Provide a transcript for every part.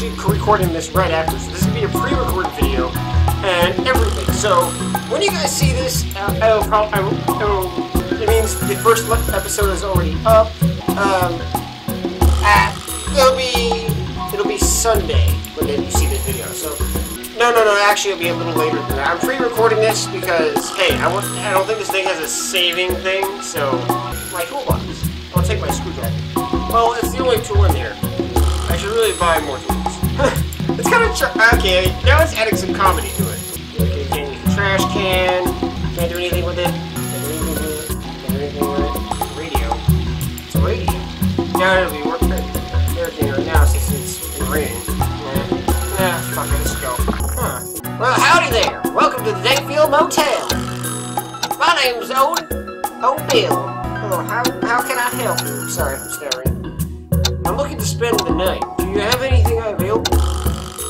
actually recording this right after, so this to be a pre-recorded video and everything. So when you guys see this, uh, it'll probably, it'll, it means the first episode is already up. Um, uh, it'll be it'll be Sunday when you see this video. So no, no, no. Actually, it'll be a little later than that. I'm pre-recording this because hey, I want, I don't think this thing has a saving thing. So my toolbox. I'll take my screwdriver. Well, it's the only tool in here. I should really buy more tools. It's kind of okay. Now it's adding some comedy to it. Trash can. Can't do anything with it. Can't do anything with it. Can't do anything with it. Radio. It's a radio. Now it'll be working. Everything right now since it's raining. Nah, fuck it. Let's go. Huh. Well, howdy there. Welcome to the Dayfield Motel. My name's Owen. Owen Bill. Oh, how, how can I help you? Sorry, I'm staring. I'm looking to spend the night. Do you have anything available?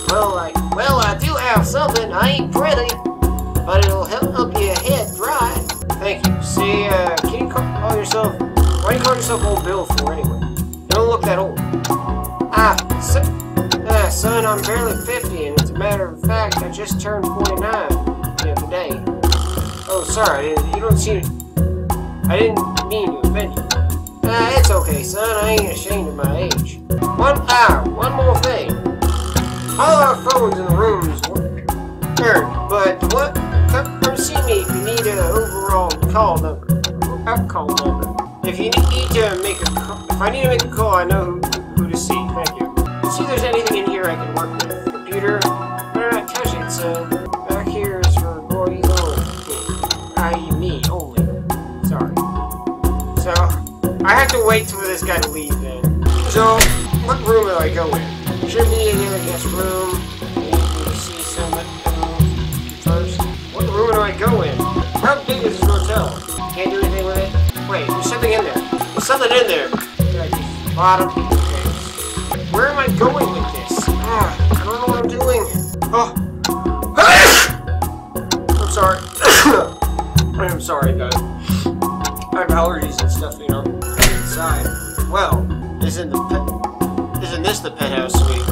Well, I well I do have something. I ain't pretty, but it'll help help your head dry. Thank you. See, uh, can you call yourself? Why do you call yourself Old Bill for anyway? You don't look that old. Ah, so, ah, son, I'm barely 50, and as a matter of fact, I just turned 49 the other day. Oh, sorry, you don't seem. I didn't mean to offend you. Ah, it's okay, son. I ain't ashamed of my age. One ah, one more thing. All our phones in the rooms work, but what? Come, come see me if you need an overall call number. A call number. If you need to make a call, if I need to make a call, I know who, who to see. Thank you. See if there's anything in here I can work with. Computer, better not touch it. So wait for this guy to leave then. So what room do I go in? Should be in the guest room. Maybe to see someone first. What room do I go in? How big is this hotel? Can't do anything with it. Wait, there's something in there. There's something in there. Bottom. Where am I going with this? Ah, I don't know what I'm doing. Oh. I'm sorry. I'm sorry, guys. I have allergies and stuff, you know, inside. Well, isn't the isn't this the penthouse suite?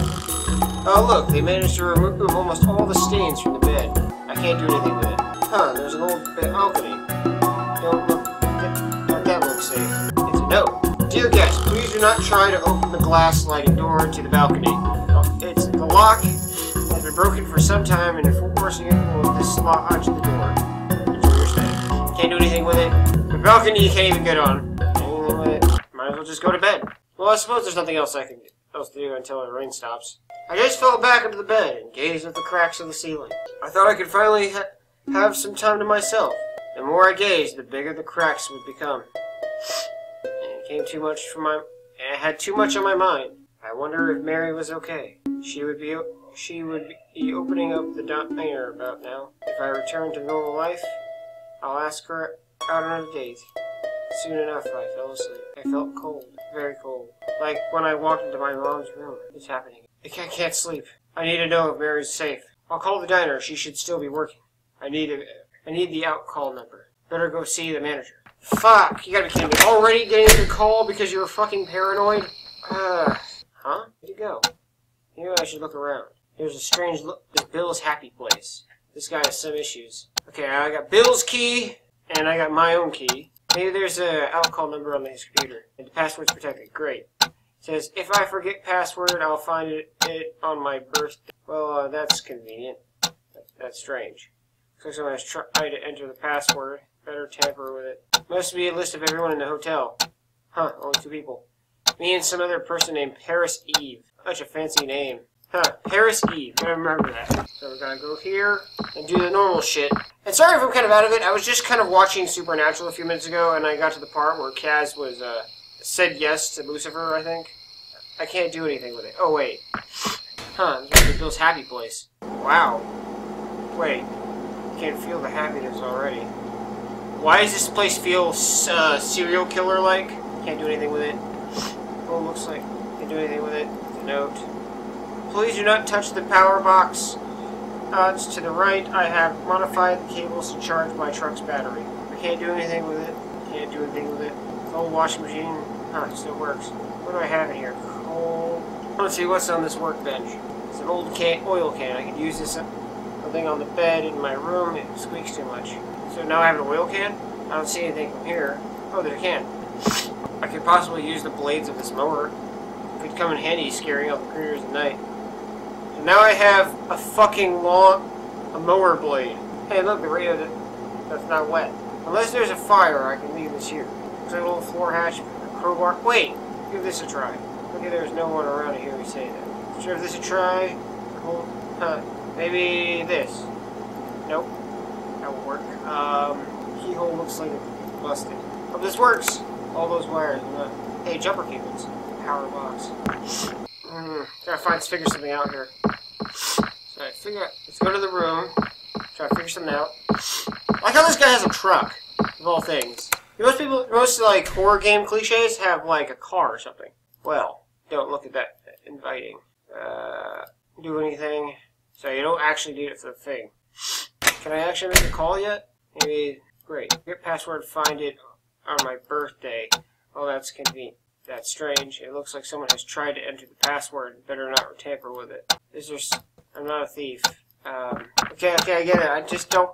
Oh look, they managed to remove almost all the stains from the bed. I can't do anything with it. Huh, there's an old balcony. Don't look, don't that look safe? It's a note. Dear guest, please do not try to open the glass sliding door to the balcony. Oh, it's the lock has been broken for some time, and if forcing it will dislodge the door. Can't do anything with it. The balcony you can't even get on. Just go to bed. Well, I suppose there's nothing else I can else to do until the rain stops. I just fell back into the bed and gazed at the cracks in the ceiling. I thought I could finally ha have some time to myself. The more I gazed, the bigger the cracks would become. And it came too much for my. I had too much on my mind. I wonder if Mary was okay. She would be. She would be opening up the diner about now. If I return to normal life, I'll ask her out on a date. Soon enough, I fell asleep. I felt cold, very cold. Like when I walked into my mom's room. It's happening. I can't, can't sleep. I need to know if Mary's safe. I'll call the diner. She should still be working. I need a, I need the out call number. Better go see the manager. Fuck! You gotta be kidding me. Already getting the call because you're fucking paranoid? Uh, huh? Where'd you go? Maybe I should look around. There's a strange look. There's Bill's happy place. This guy has some issues. Okay, I got Bill's key, and I got my own key. Maybe there's a call number on his computer. And the password's protected. Great. It says, if I forget password, I'll find it, it on my birthday. Well, uh, that's convenient. That's strange. Looks like someone has tried to enter the password. Better tamper with it. Must be a list of everyone in the hotel. Huh, only two people. Me and some other person named Paris Eve. Such a fancy name. Huh, Paris Eve. Gotta remember that. So we're gonna go here and do the normal shit. And sorry if I'm kind of out of it. I was just kind of watching Supernatural a few minutes ago, and I got to the part where Cas was, uh, said yes to Lucifer, I think. I can't do anything with it. Oh, wait. Huh, this is Bill's happy place. Wow. Wait. Can't feel the happiness already. Why does this place feel uh, serial killer-like? Can't do anything with it. Oh, looks like can't do anything with it. The note. Please do not touch the power box. It's to the right. I have modified the cables to charge my truck's battery. I can't do anything with it. Can't do anything with it. The old washing machine. Huh, still works. What do I have in here? Coal. Let's see what's on this workbench. It's an old can, oil can. I could use this uh, thing on the bed in my room. It squeaks too much. So now I have an oil can. I don't see anything from here. Oh, there's a can. I could possibly use the blades of this mower. It Could come in handy scaring off the critters at night. Now I have a fucking long, a mower blade. Hey, look, the radio that's not wet. Unless there's a fire, I can leave this here. Like a little floor hatch, a crowbar. Wait, give this a try. Okay, there's no one around to hear me say that. Sure, give this a try. Hold, huh, maybe this. Nope, that won't work. Um, keyhole looks like it's busted. Hope this works. All those wires. Hey, jumper cables. Power box. Mm, gotta find figure something out here. So I figure. Let's go to the room. Try to figure something out. I like how this guy has a truck. Of all things. Most people, most like horror game cliches have like a car or something. Well, don't look at that inviting. Uh, do anything. So you don't actually need it for the thing. Can I actually make a call yet? Maybe. Great. Get password. Find it on my birthday. Oh, that's convenient. That's strange. It looks like someone has tried to enter the password. Better not tamper with it. Is there? I'm not a thief. Um, okay, okay, I get it. I just don't.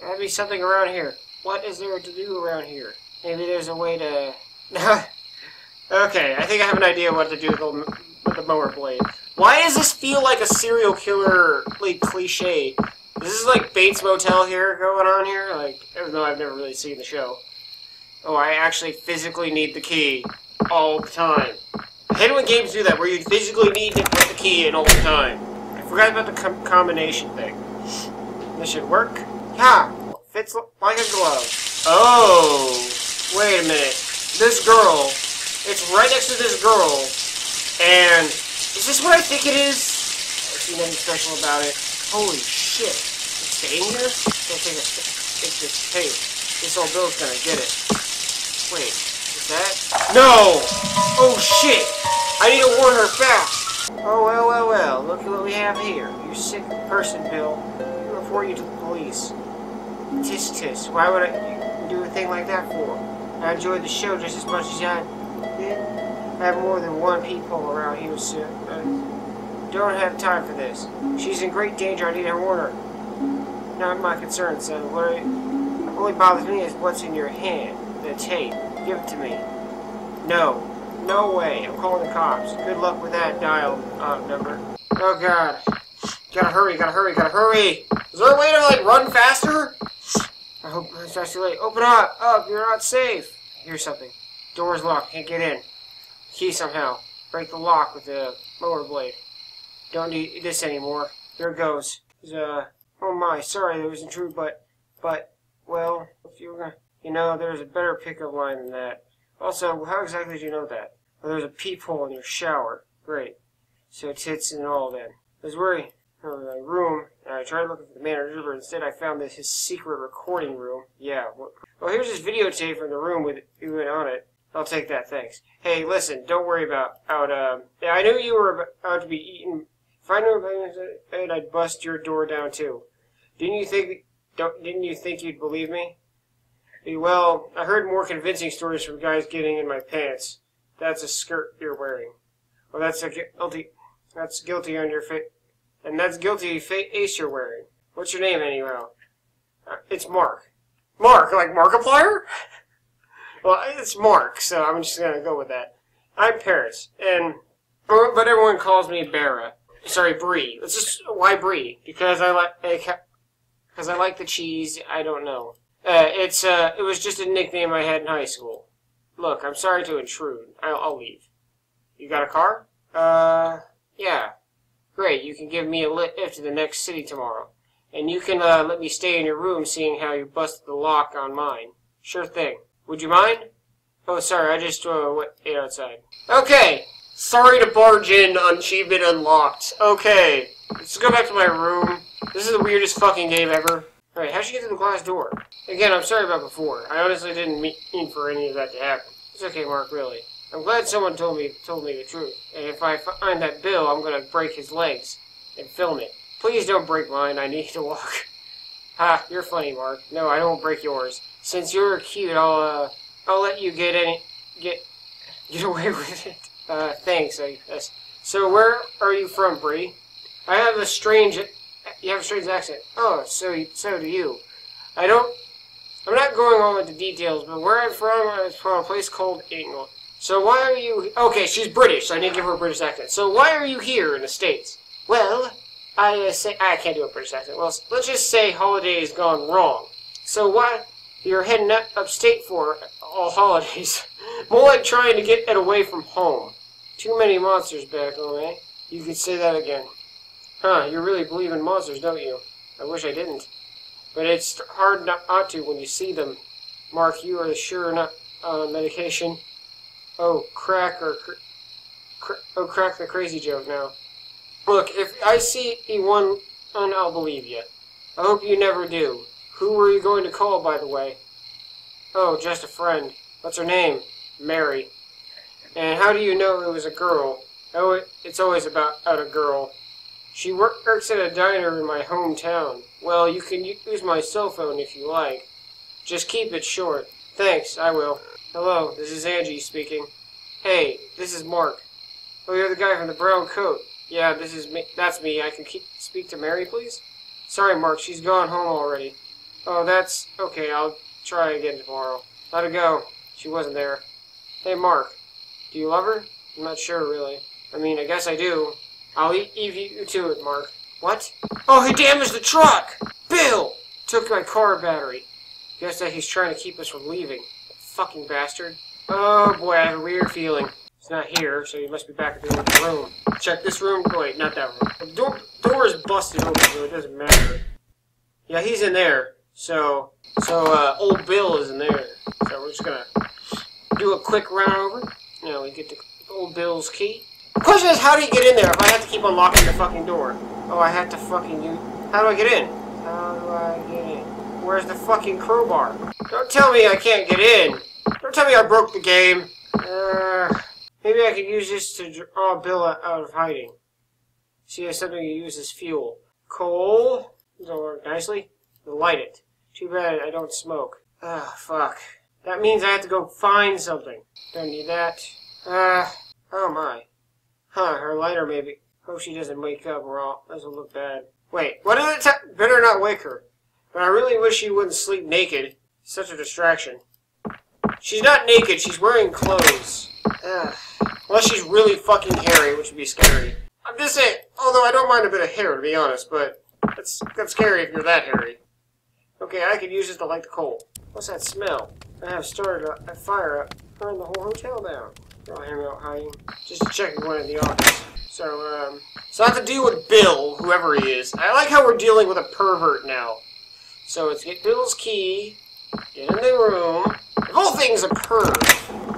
There to be something around here. What is there to do around here? Maybe there's a way to. okay, I think I have an idea what to do with the, with the mower blade. Why does this feel like a serial killer like cliche? This is like Bates Motel here going on here. Like, even though I've never really seen the show. Oh, I actually physically need the key all the time. I games do that, where you physically need to put the key in all the time. I forgot about the com combination thing. This should work. Yeah, fits like a glove. Oh, wait a minute. This girl, it's right next to this girl, and is this what I think it is? I see nothing special about it. Holy shit. It's? Can't take, a, take this tape. This old Bill's gonna get it. Wait, that? No! Oh shit! I need to warn her fast! Oh, well, well, well. Look at what we have here. You sick person, Bill. We report you to the police. Tis tis. Why would I do a thing like that for? I enjoyed the show just as much as I did. I have more than one people around here, sir. Uh, don't have time for this. She's in great danger. I need to warn her. Not my concern, son. What only bothers me is what's in your hand. The tape. Give it to me. No. No way. I'm calling the cops. Good luck with that dial uh, number. Oh, God. Gotta hurry, gotta hurry, gotta hurry! Is there a way to, like, run faster? I hope it's not too late. Open up! Up! You're not safe! Here's something. Door's locked. Can't get in. Key somehow. Break the lock with the mower blade. Don't need this anymore. There it goes. Uh, oh my, sorry there was intrude, but, but, well, if you were gonna... You know, there's a better pickup line than that. Also, how exactly did you know that? Well, there's a peephole in your shower. Great. So tits and all then. I was worried. in my room, and I tried looking for the manager, but instead I found this his secret recording room. Yeah. Well, here's his videotape from the room with you on it. I'll take that, thanks. Hey, listen, don't worry about out. Um, yeah, I knew you were about to be eaten. If I knew about it, I'd bust your door down too. Didn't you think? Don't, didn't you think you'd believe me? Well, I heard more convincing stories from guys getting in my pants. That's a skirt you're wearing. Well, that's a guilty. That's guilty on your face, and that's guilty face you're wearing. What's your name, anyhow? Uh, it's Mark. Mark, like Markiplier? well, it's Mark, so I'm just gonna go with that. I'm Paris, and but everyone calls me Barra. Sorry, Brie. It's just why Brie? Because I like because I like the cheese. I don't know. Uh, it's uh, it was just a nickname I had in high school. Look, I'm sorry to intrude. I'll, I'll leave. You got a car? Uh, yeah. Great. You can give me a lift to the next city tomorrow, and you can uh, let me stay in your room, seeing how you busted the lock on mine. Sure thing. Would you mind? Oh, sorry. I just uh, went outside. Okay. Sorry to barge in on Achievement Unlocked. Okay. Let's go back to my room. This is the weirdest fucking game ever. Alright, how'd you get through the glass door? Again, I'm sorry about before. I honestly didn't mean for any of that to happen. It's okay, Mark, really. I'm glad someone told me told me the truth. And if I find that bill, I'm gonna break his legs and film it. Please don't break mine. I need to walk. ha, you're funny, Mark. No, I don't break yours. Since you're cute, I'll uh, I'll let you get any get get away with it. Uh, thanks, I guess. So where are you from, Bree? I have a strange. You have a strange accent. Oh, so so do you. I don't. I'm not going on with the details, but where I'm from is from a place called England. So why are you? Okay, she's British. So I need to give her a British accent. So why are you here in the states? Well, I uh, say I can't do a British accent. Well, let's just say holiday has gone wrong. So why you're heading up upstate for all holidays? More like trying to get it away from home. Too many monsters back home, eh? You could say that again. Huh, you really believe in monsters, don't you? I wish I didn't. But it's hard not to when you see them. Mark, you are sure not on medication. Oh, crack or... Cr oh, crack the crazy joke now. Look, if I see one, I'll believe you. I hope you never do. Who were you going to call, by the way? Oh, just a friend. What's her name? Mary. And how do you know it was a girl? Oh, it's always about a girl. She works at a diner in my hometown. Well, you can use my cell phone if you like. Just keep it short. Thanks, I will. Hello, this is Angie speaking. Hey, this is Mark. Oh, you're the guy from the brown coat. Yeah, this is me. That's me. I can keep, speak to Mary, please? Sorry, Mark. She's gone home already. Oh, that's... Okay, I'll try again tomorrow. Let her go. She wasn't there. Hey, Mark. Do you love her? I'm not sure, really. I mean, I guess I do. I'll leave you to it, Mark. What? Oh, he damaged the truck! Bill! Took my car battery. Guess that he's trying to keep us from leaving. Fucking bastard. Oh boy, I have a weird feeling. He's not here, so he must be back in the room. Check this room. Oh, wait, not that room. The door, door is busted open, so it doesn't matter. Yeah, he's in there. So, so uh, old Bill is in there. So we're just gonna do a quick round over. You know, we get the old Bill's key. The question is, how do you get in there if I have to keep unlocking the fucking door? Oh, I have to fucking use... How do I get in? How do I get in? Where's the fucking crowbar? Don't tell me I can't get in. Don't tell me I broke the game. Uh, maybe I could use this to draw Bill out of hiding. See, has something to use as fuel. Coal. Doesn't work nicely. Light it. Too bad I don't smoke. Ah, oh, fuck. That means I have to go find something. Don't need that. Uh, oh my. Huh, her lighter maybe. Hope she doesn't wake up or all. Doesn't look bad. Wait, what did it Better not wake her. But I really wish she wouldn't sleep naked. Such a distraction. She's not naked, she's wearing clothes. Ugh. Unless she's really fucking hairy, which would be scary. I'm just saying, although I don't mind a bit of hair, to be honest, but that's, that's scary if you're that hairy. Okay, I could use this to light the coal. What's that smell? I have started a, a fire up, burned the whole hotel down. I'll hang out hiding, just to check if in the office. So, um, so I have to deal with Bill, whoever he is. I like how we're dealing with a pervert now. So it's get Bill's key, get in the room. The whole thing's a.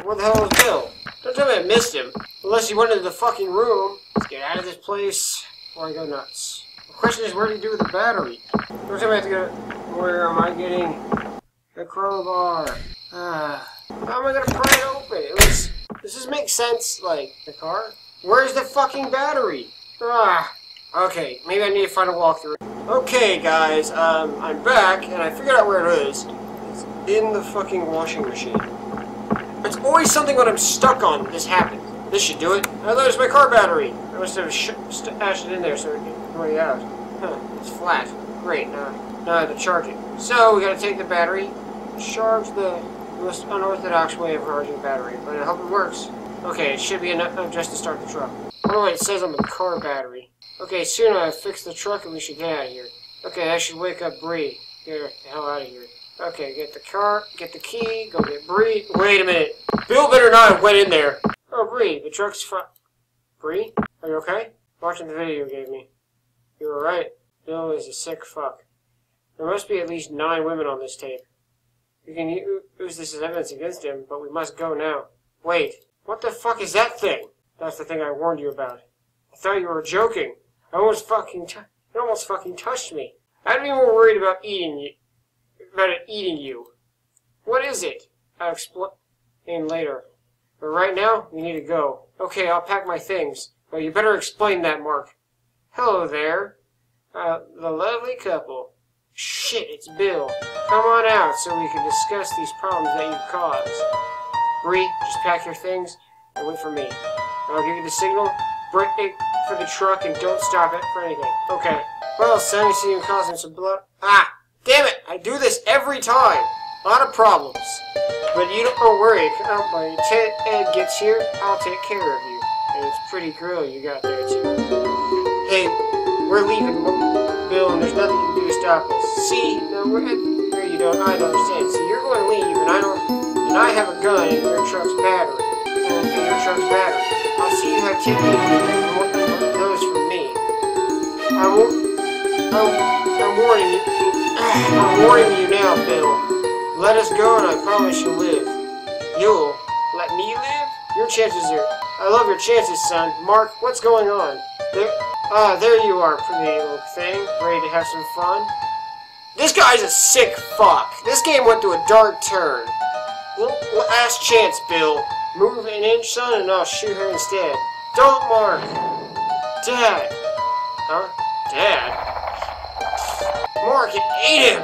Where the hell is Bill? Don't tell me I missed him. Unless he went into the fucking room. Let's get out of this place before I go nuts. The question is, where do you do with the battery? Don't tell me I have to go... Where am I getting the crowbar? Ah. How am I gonna pry it open? It was... Does make sense? Like, the car? Where's the fucking battery? Ah. Okay, maybe I need to find a walkthrough. Okay, guys, um, I'm back, and I figured out where it is. It's in the fucking washing machine. It's always something when I'm stuck on this happens. This should do it. It was my car battery. I must have stashed it in there so it can way out. Huh, it's flat. Great, now, now I have to charge it. So, we gotta take the battery, charge the most unorthodox way of charging battery, but I hope it works. Okay, it should be enough just to start the truck. Oh, it says on the car battery. Okay, soon I'll fix the truck and we should get out of here. Okay, I should wake up Bree. Get the hell out of here. Okay, get the car, get the key, go get Bree. Wait a minute. Bill better not have went in there. Oh, Bree, the truck's fine. Bree, are you okay? Watching the video you gave me. You were right. Bill is a sick fuck. There must be at least nine women on this tape. We can use this as evidence against him, but we must go now. Wait, what the fuck is that thing? That's the thing I warned you about. I thought you were joking. I almost fucking, t- it almost fucking touched me. I'd be more worried about eating you, about it eating you. What is it? I'll explain later. But right now, we need to go. Okay, I'll pack my things. But you better explain that, Mark. Hello there. Uh, the lovely couple. Shit, it's Bill. Come on out so we can discuss these problems that you've caused. Bree, just pack your things and wait for me. I'll give you the signal. brake for the truck and don't stop it for anything. Okay. Well, Sonny, see you causing some blood. Ah! Damn it! I do this every time! A lot of problems. But you don't worry, oh, when Ted Ed gets here, I'll take care of you. And it's pretty girl you got there, too. Hey, we're leaving, Bill, and there's nothing you can do stop us. See, no, we're at, there you don't, I don't understand. See, you're going to leave, and I don't, and I have a gun in your truck's battery. And in your truck's battery. I'll see you have two those from me. I won't, I'm, I'm warning you, I'm warning you now, Bill. Let us go and I promise you'll live. You'll let me live? Your chances are... I love your chances, son. Mark, what's going on? There... Ah, there you are, pretty little thing. Ready to have some fun? This guy's a sick fuck. This game went to a dark turn. Last chance, Bill. Move an inch, son, and I'll shoot her instead. Don't, Mark. Dad. Huh? Dad? Mark, it ate him!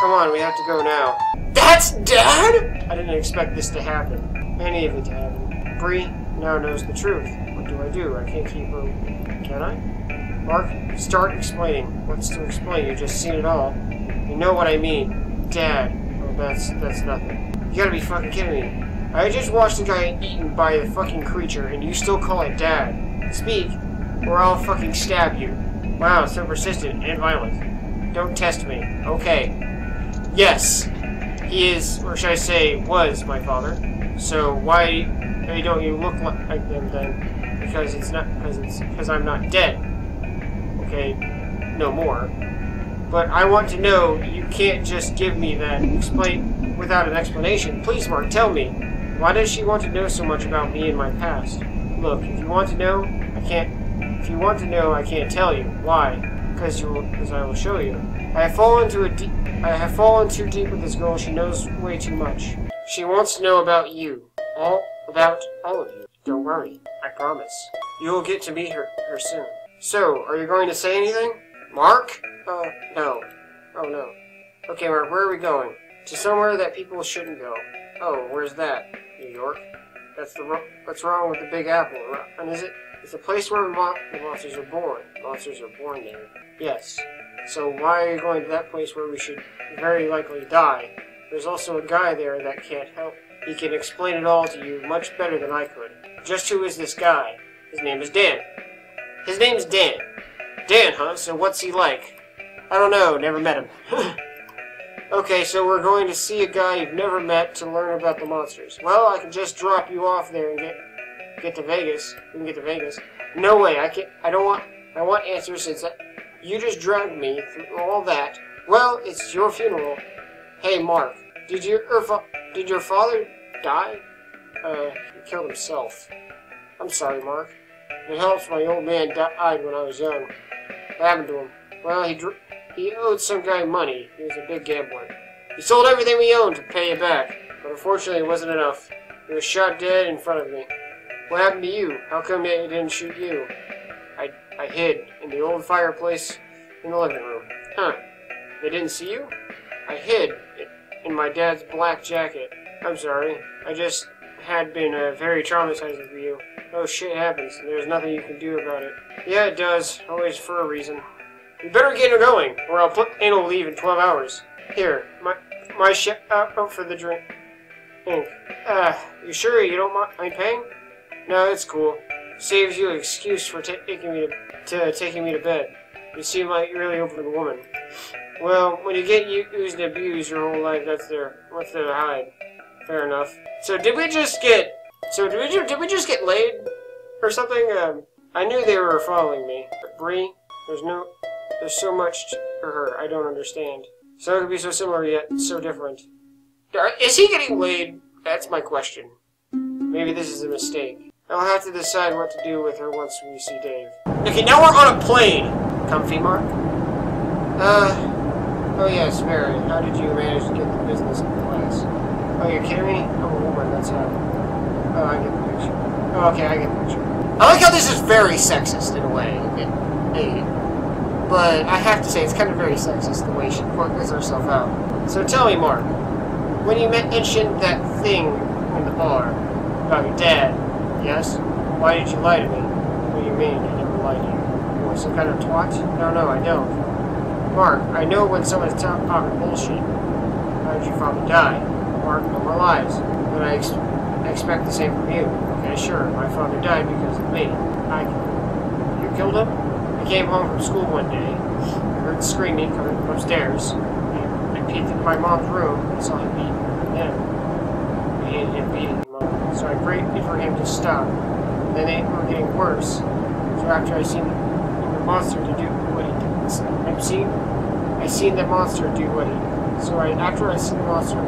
Come on, we have to go now. That's Dad? I didn't expect this to happen. Any of it to happen. Bree now knows the truth. What do I do? I can't keep her... Can I? Mark, start explaining. What's to explain? You've just seen it all. You know what I mean. Dad. Oh, that's, that's nothing. You gotta be fucking kidding me. I just watched a guy eaten by a fucking creature, and you still call it Dad. Speak, or I'll fucking stab you. Wow, so persistent and violent. Don't test me. Okay. Yes. He is, or should I say, was my father. So why don't you look like him then? Because it's not because it's because I'm not dead. Okay, no more. But I want to know. You can't just give me that explain without an explanation. Please, Mark, tell me. Why does she want to know so much about me and my past? Look, if you want to know, I can't. If you want to know, I can't tell you. Why? Because you. Because I will show you. I have fallen to a deep. I have fallen too deep with this girl. She knows way too much. She wants to know about you. All about all of you. Don't worry. I promise. You will get to meet her, her soon. So, are you going to say anything? Mark? Uh, no. Oh, no. Okay, Mark, where are we going? To somewhere that people shouldn't go. Oh, where's that? New York? That's the what's wrong with the Big Apple? And is it? It's a place where mo the monsters are born. Monsters are born there. Yes. So why are you going to that place where we should very likely die? There's also a guy there that can't help. He can explain it all to you much better than I could. Just who is this guy? His name is Dan. His name's Dan. Dan, huh? So what's he like? I don't know. Never met him. okay, so we're going to see a guy you've never met to learn about the monsters. Well, I can just drop you off there and get get to Vegas. We can get to Vegas. No way. I can't. I don't want. I want answers since I, you just dragged me through all that. Well, it's your funeral. Hey, Mark. Did your er, did your father die? Uh, he killed himself. I'm sorry, Mark. It helps my old man died when I was young. What happened to him? Well, he he owed some guy money. He was a big gambler. He sold everything we owned to pay it back, but unfortunately it wasn't enough. He was shot dead in front of me. What happened to you? How come they didn't shoot you? I, I hid in the old fireplace in the living room. Huh. They didn't see you? I hid in my dad's black jacket. I'm sorry. I just had been uh, very traumatizing for you. Oh, shit happens, there's nothing you can do about it. Yeah, it does. Always for a reason. You better get her going, or I'll put anal leave in 12 hours. Here, my my shit uh, oh, for the drink. Ink. Uh, you sure you don't mind paying? No, it's cool. Saves you an excuse for taking me to, to taking me to bed. You seem like you're really open to the woman. Well, when you get used and abused your whole life, that's there. What's there to hide? Fair enough. So did we just get? So did we did we just get laid or something? Um, I knew they were following me, but Bree, there's no, there's so much for her. I don't understand. So it could be so similar yet so different. Is he getting laid? That's my question. Maybe this is a mistake. I'll have to decide what to do with her once we see Dave. Okay, now we're on a plane! Comfy, Mark? Uh, oh yes, Mary. How did you manage to get the business Oh, you're kidding me? I'm a woman, that's how. Oh, I get the picture. Oh, okay, I get the picture. I like how this is very sexist in a way. It, it, but I have to say, it's kind of very sexist the way she portrays herself out. So tell me, Mark, when you mentioned that thing in the bar about your dad, Yes? Why did you lie to me? What do you mean? I never lied to you. What, some kind of twat? No, no, I don't. Mark, I know when someone's talking bullshit. How did your father die? Mark, no our lives. But I, ex I expect the same from you. Okay, sure, my father died because of me. I... You killed him? I came home from school one day. I heard screaming coming from upstairs. I, I peeked into my mom's room and saw him beating him. I hated him beating him up. So I prayed for him to stop. Then they were getting worse. So after I seen the monster to do what he did, I've seen, I seen the monster do what he did. So I, after I seen the monster,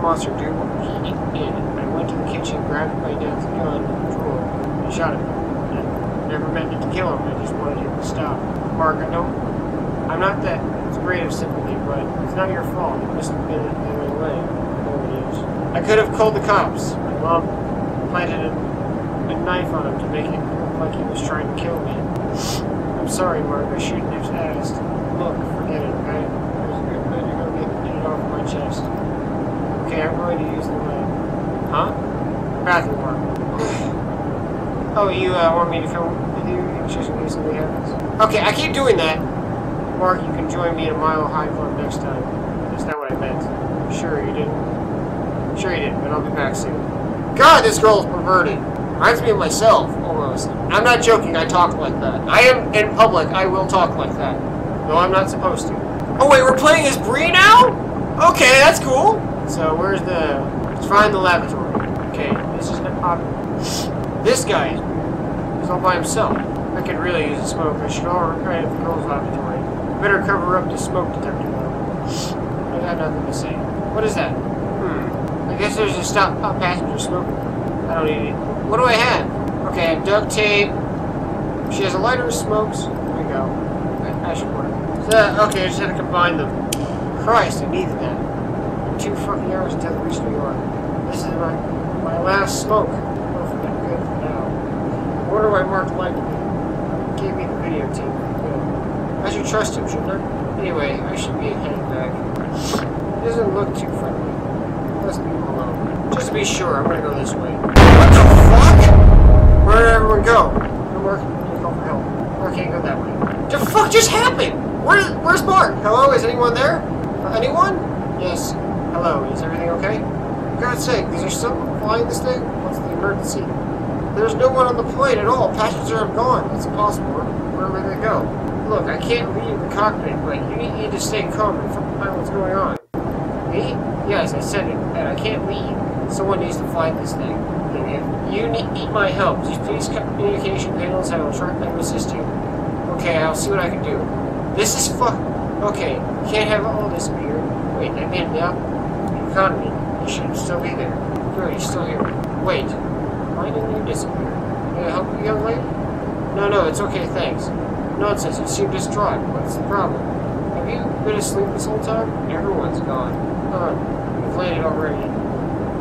monster do what I went to the kitchen, grabbed my dad's gun the drawer, and shot him. I never meant to kill him. I just wanted him to stop. Mark, I don't. I'm not that great of sympathy, but it's not your fault. It must have been the other way. I could have called the cops. My mom planted a, a knife on him to make it look like he was trying to kill me. I'm sorry, Mark. I shouldn't have asked. Look, forget it? It was a good way to get it off my chest. I'm use the lamp. Huh? Bathroom, Mark. oh, you uh, want me to come with you just in case something happens? Okay, I keep doing that. Mark, you can join me in a Mile High Club next time. That's not what I meant. Sure you didn't. Sure you didn't, but I'll be back soon. God, this girl is perverted. Reminds me of myself, almost. I'm not joking, I talk like that. I am in public, I will talk like that. No, I'm not supposed to. Oh wait, we're playing as Bree now? Okay, that's cool. So where's the... Let's find the laboratory. Okay, this is the pop. This guy is all by himself. I could really use a smoke. I should already try the girl's laboratory. Better cover up the smoke detector though. I got nothing to say. What is that? Hmm. I guess there's a stop a passenger smoking. I don't need it. What do I have? Okay, I have duct tape. She has a lighter smokes. There we go. I, I should work. So, okay, I just had to combine them. Christ, I needed that. Two fucking hours until we reach New York. This is my my last smoke. I'm good for now. I wonder why Mark liked me. Gave me the videotape. Good. I should trust him, shouldn't I? Anyway, I should be heading back. He doesn't look too friendly. Let's leave him alone. Just to be sure, I'm gonna go this way. What the fuck? Where did everyone go? No Mark, you call for help. Mark can't go that way. The fuck just happened? Where, where's Mark? Hello, is anyone there? Uh, anyone? Yes. Hello, is everything okay? For God's sake, is there someone flying this thing? What's the emergency? There's no one on the plane at all. Passengers are gone. It's impossible. Where, will they go? Look, I can't leave the cockpit, but you need to stay calm and find what's going on. Me? Yes, I said it, and I can't leave. Someone needs to fly this thing. You need, my help. Just please communication panels, I will try to assist you. Okay, I'll see what I can do. This is fuck. Okay, can't have all this weird. Wait, I mean, yeah, the economy. You should still be there. Good, he's still here. Wait, why didn't you disappear? Can I help you, young lady? No, no, it's okay, thanks. Nonsense, you seem distraught. What's the problem? Have you been asleep this whole time? Everyone's gone. Huh, you've landed already.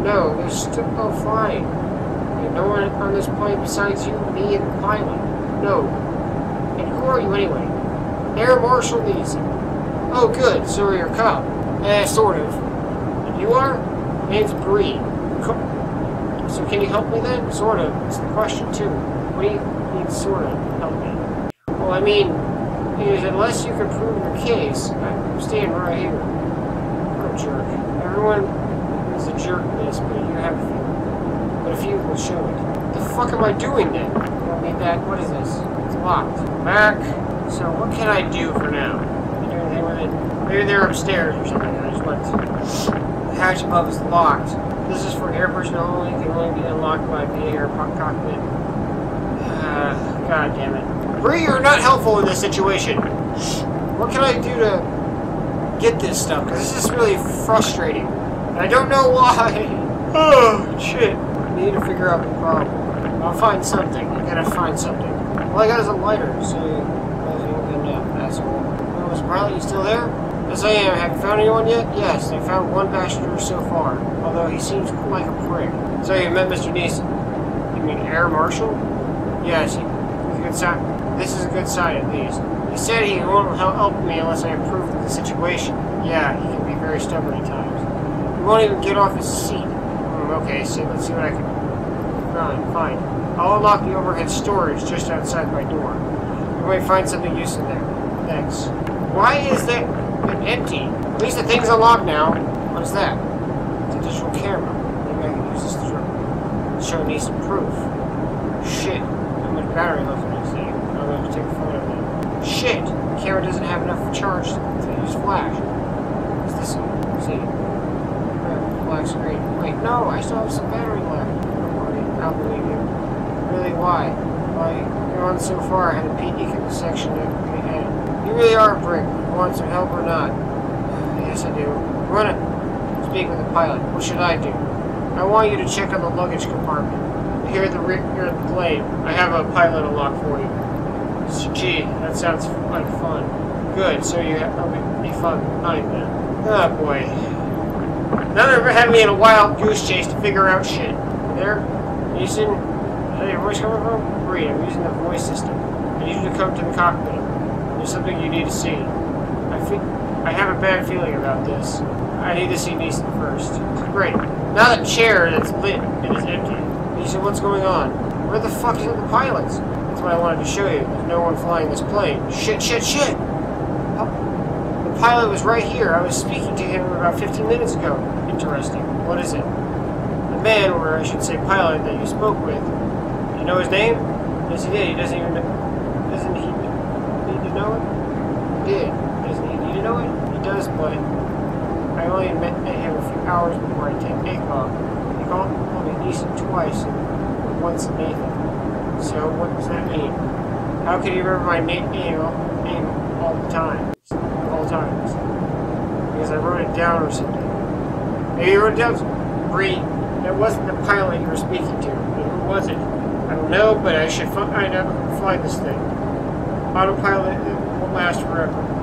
No, they're still fine. There's no one on this plane besides you, me, and the pilot. No. And who are you anyway? Air Marshal Neeson. Oh, good. So you're a cop. Eh, sort of. You are? Name's Bree. So can you help me then? Sort of. It's the question, too. What do you mean, sort of, help me? Well, I mean, unless you can prove your case, I'm staying right here. What a jerk. Everyone is a jerk in this, but you have a few. But a few will show it. The fuck am I doing then? I'll be back. What is this? It's locked. Mac. So what can I do for now? Can I do anything with it? Maybe they're upstairs or something. I just went. Hatch above is locked. This is for air personnel only. Can only be unlocked by being air cockpit. Uh, God damn it. Bree, you're not helpful in this situation. What can I do to get this stuff? Because this is really frustrating. And I don't know why. Oh, shit. I need to figure out the problem. I'll find something. I gotta find something. All I got is a lighter, so... Well, you open it up, asshole. Mr. Pilot, you still there? Yes, I am. Have you found anyone yet? Yes, I found one passenger so far. Although he seems like a prick. So you met Mr. Neeson. You mean Air Marshal? Yes, he, good sign. This is a good sign, at least. He said he won't hel- help me unless I improve the situation. Yeah, he can be very stubborn at times. He won't even get off his seat. Hmm, okay, so let's see what I can find. Fine. I'll unlock the overhead storage just outside my door. You might find something useful there. Thanks. Why is that empty? At least the thing's unlocked now. What is that? It's a digital camera. Maybe I can use this to show, show me some proof. Shit. How much battery left in this thing? I'm going to take a photo of it. Shit! The camera doesn't have enough charge to use flash. What's this? See? Black screen. Wait, no, I still have some battery left. Don't worry, I'll believe you. Really, why? Why, you're on so far, I had a peek at the section. You really are a brick. Want some help or not? Yes, I do. I want to speak with the pilot. What should I do? I want you to check on the luggage compartment. Here at the rear the plane. I have a pilot unlock for you. Gee, that sounds like fun. Good, so you have, will be, be fun behind then. Oh boy. Now they're having me in a wild goose chase to figure out shit. There, is that your voice coming from? I'm using the voice system. I need you to come to the cockpit. There's something you need to see. I have a bad feeling about this. I need to see Neeson first. Great. Now the chair that's lit it is empty. Neeson, what's going on? Where the fuck is the pilots? That's what I wanted to show you. There's no one flying this plane. Shit, shit, shit! Oh, the pilot was right here. I was speaking to him about 15 minutes ago. Interesting. What is it? The man, or I should say pilot, that you spoke with. You know his name? Yes, he did. He doesn't even know. Doesn't he need to know it? He did. Doesn't he need to know it? He does, but I only met him a few hours before I take takeoff. He called, me Neeson twice and once a Nathan. So what does that mean? How could he remember my name, all the time? All times? Because I wrote it down or something. Maybe you wrote it down. Bree, that wasn't the pilot you were speaking to. Who was it? I don't know, but I should find out fly this thing. Autopilot won't last forever.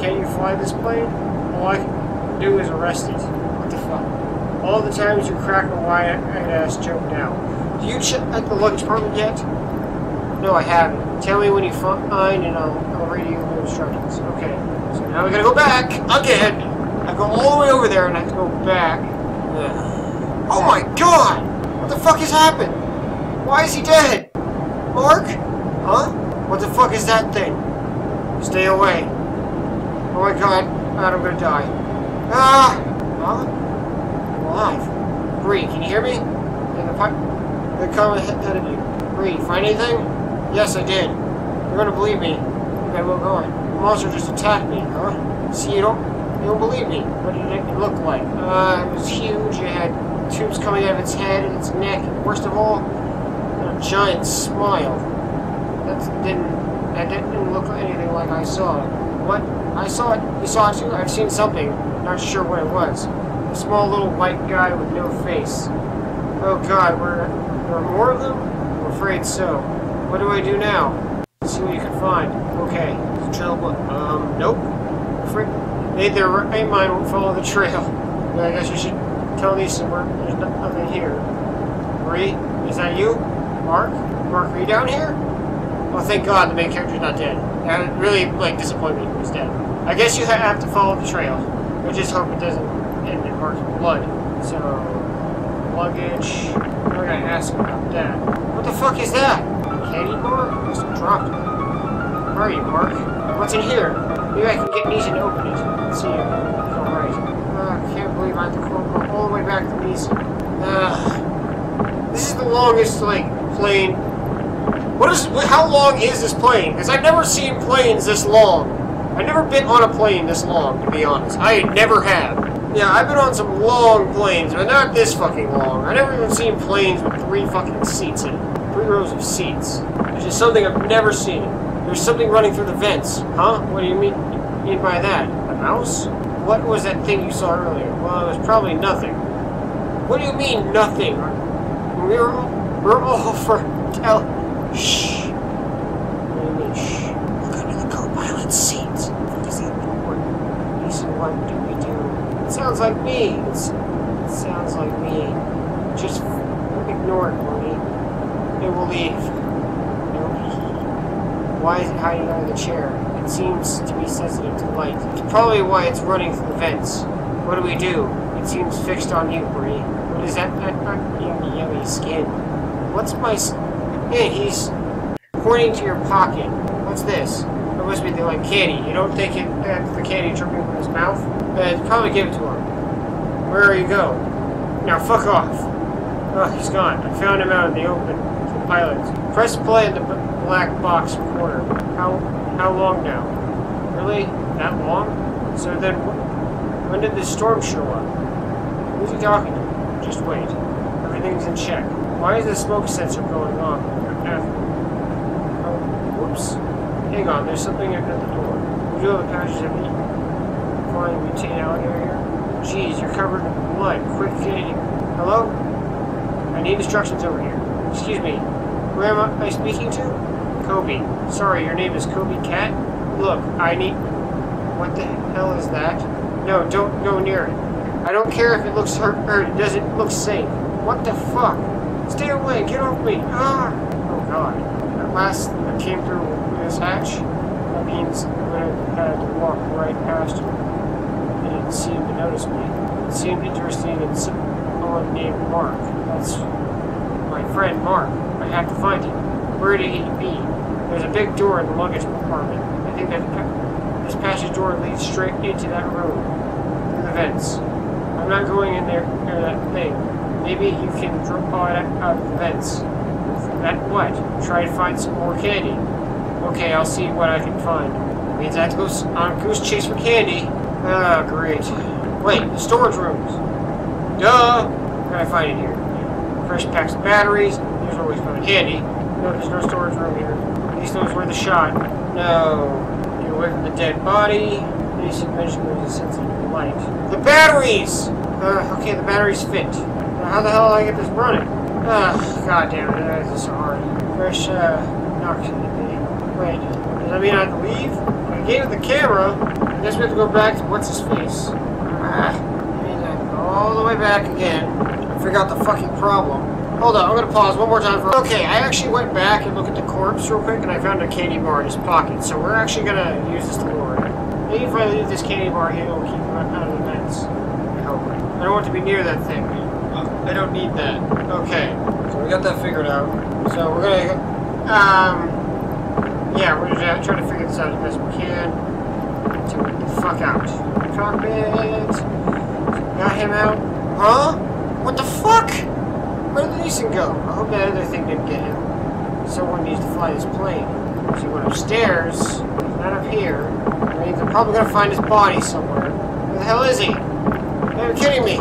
Can't you fly this plane? All I can do is arrest it. What the fuck? All the times you crack a wire I'd now. Do you check at the luggage department yet? No, I haven't. Tell me when you find and I'll, I'll radio the instructions. Okay. So now we gotta go back again. I go all the way over there and I have to go back. Oh my god! What the fuck has happened? Why is he dead? Mark? Huh? What the fuck is that thing? Stay away. Oh my god, I'm gonna die. Ah! Huh? I'm alive. Bree, can you hear me? In the pipe? They're coming ahead of you. Bree, find anything? Yes, I did. You're gonna believe me. Okay, we're going. The monster just attacked me, huh? See, you don't, you don't believe me. What did it look like? Uh, it was huge. It had tubes coming out of its head and its neck. Worst of all, a giant smile. That didn't, that didn't look anything like I saw. What? I saw it. You saw it too? I've seen something. Not sure what it was. A small little white guy with no face. Oh god, were there more of them? I'm afraid so. What do I do now? See what you can find. Okay. The trail, um, nope. Afraid made their right mind won't follow the trail. But I guess you should tell these somewhere. There's nothing here. Bree, is that you? Mark? Mark, are you down here? Oh, thank God the main character's not dead. That really, like, disappointed me he was dead. I guess you have to follow the trail. I just hope it doesn't end in Mark's blood. So, luggage. I'm gonna ask about that. What the fuck is that? Candy bar? Just dropped it. Where are you, Mark? What's in here? Maybe I can get Neeson to open it. Let's see. Alright. Uh, I can't believe I have to go all the way back to Neeson. Uh, this is the longest, like, plane. What is, how long is this plane? Because I've never seen planes this long. I've never been on a plane this long, to be honest. I never have. Yeah, I've been on some long planes, but not this fucking long. I've never even seen planes with three fucking seats in it. Three rows of seats. Which is something I've never seen. There's something running through the vents. Huh? What do you mean, mean by that? A mouse? What was that thing you saw earlier? Well, it was probably nothing. What do you mean, nothing? We're all, we're all for tell... Shh. Shh? Look under the co-pilot's seat. Is that important? He said, what do we do? It sounds like me. It sounds like me. Just ignore it, Marie. It will leave. Why is it hiding under the chair? It seems to be sensitive to light. It's probably why it's running through the vents. What do we do? It seems fixed on you, Bree. What is that? That, that yummy, yummy skin. What's my... Hey, he's pointing to your pocket. What's this? It must be the, like, candy. You don't think it, that's the candy dripping from his mouth? Uh, probably give it to him. Where are you go? Now fuck off. Oh, he's gone. I found him out in the open. The pilots. Press play in the black box recorder. How how long now? Really? That long? So then, when did the storm show up? Who's he talking to? Just wait. Everything's in check. Why is the smoke sensor going off? Oh, whoops. Hang on, there's something at the door. Do have a passage of meat. Flying butane alligator here. Jeez, you're covered in blood. Quick, get in. Hello? I need instructions over here. Excuse me. Who am I speaking to? Kobe. Sorry, your name is Kobe Cat? Look, I need... What the hell is that? No, don't go near it. I don't care if it looks hurt or it doesn't look safe. What the fuck? Stay away, get off me. Ah! Oh god. At last, I came through this hatch. That means gonna have to walk right past you. They didn't seem to notice me. It seemed interesting in someone named Mark. That's my friend Mark. I have to find him. Where did he be? There's a big door in the luggage compartment. I think that this passage door leads straight into that room. Through the vents. I'm not going in there near that thing. Maybe you can draw it out of the vents. That what? Try to find some more candy. Okay, I'll see what I can find. Means I have to go on a goose chase for candy. Ah, great. Wait, the storage rooms. Duh! What can I find in here? Fresh packs of batteries. There's always found candy. No, there's no storage room here. At least knows where the shot. No. Get away from the dead body. Basic measurement is sensitive light. The batteries! Uh, okay, the batteries fit. How the hell do I get this running? Ugh, god damn it, that is so hard. Fresh, uh, knock to the day. Wait, does that mean I have to leave? I gave it the camera. I guess we have to go back to what's his face. Ah, I have to go all the way back again. Figure out the fucking problem. Hold on, I'm gonna pause one more time for. Okay, I actually went back and looked at the corpse real quick, and I found a candy bar in his pocket. So we're actually gonna use this to lure him. Maybe if I leave this candy bar here, it'll keep him out of the vents. I hope. I don't want to be near that thing. I don't need that. Okay, so we got that figured out. So we're gonna, um, yeah, we're gonna try to figure this out as best we can. To the fuck out. Cockpit. Got him out. Huh? What the fuck? Where did the Neeson go? I hope that other thing didn't get him. Someone needs to fly this plane. So he went upstairs. He's not up here. That means I'm probably gonna find his body somewhere. Where the hell is he? Are you kidding me?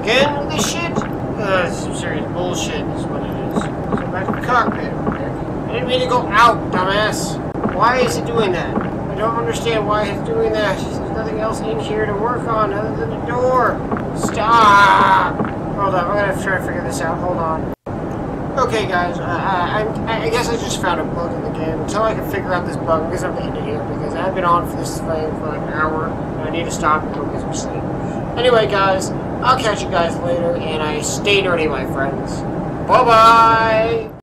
Again with this shit? Uh, some serious bullshit is what it is. So back to the cockpit. I didn't mean to go out, dumbass. Why is he doing that? I don't understand why he's doing that. There's nothing else in here to work on other than the door. Stop! Hold on, I'm gonna have to try to figure this out. Hold on. Okay, guys, uh, I, I, guess I just found a bug in the game. Until I can figure out this bug, I guess I'm ending here because I've been on for this thing for like an hour, and I need to stop and go get some sleep. Anyway, guys, I'll catch you guys later, and I stay nerdy, my friends. Bye bye!